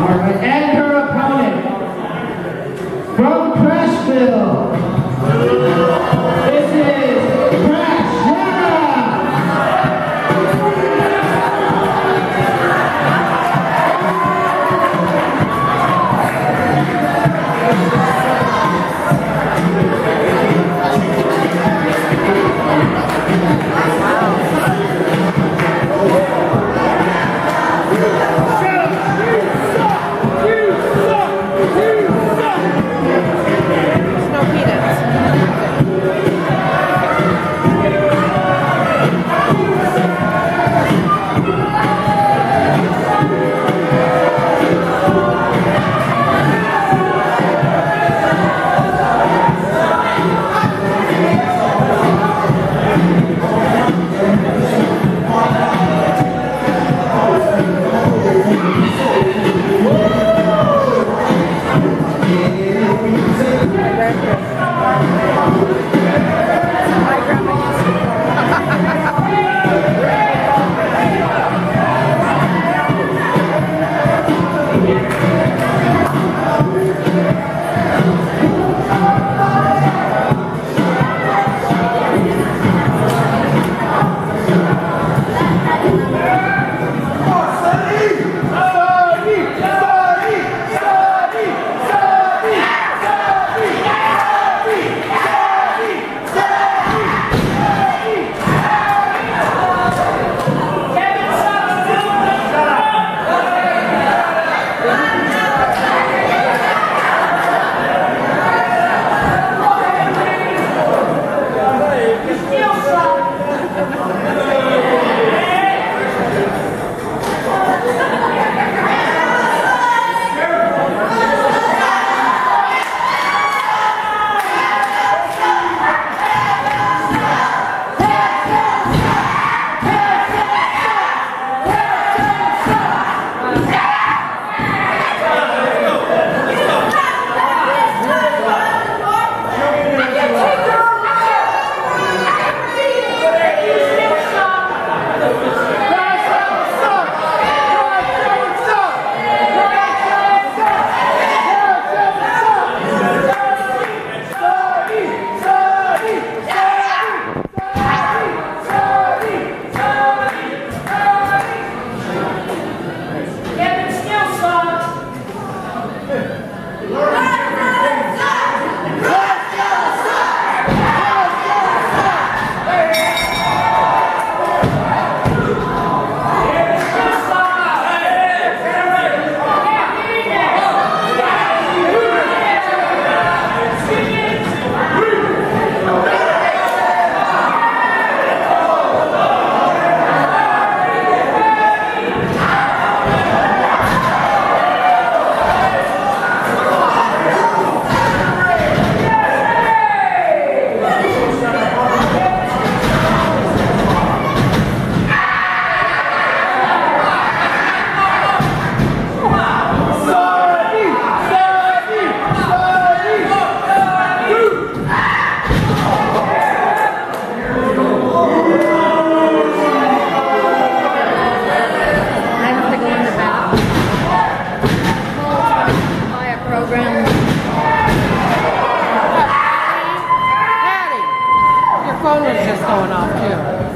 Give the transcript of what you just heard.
All right. Sadi! going off Sadi!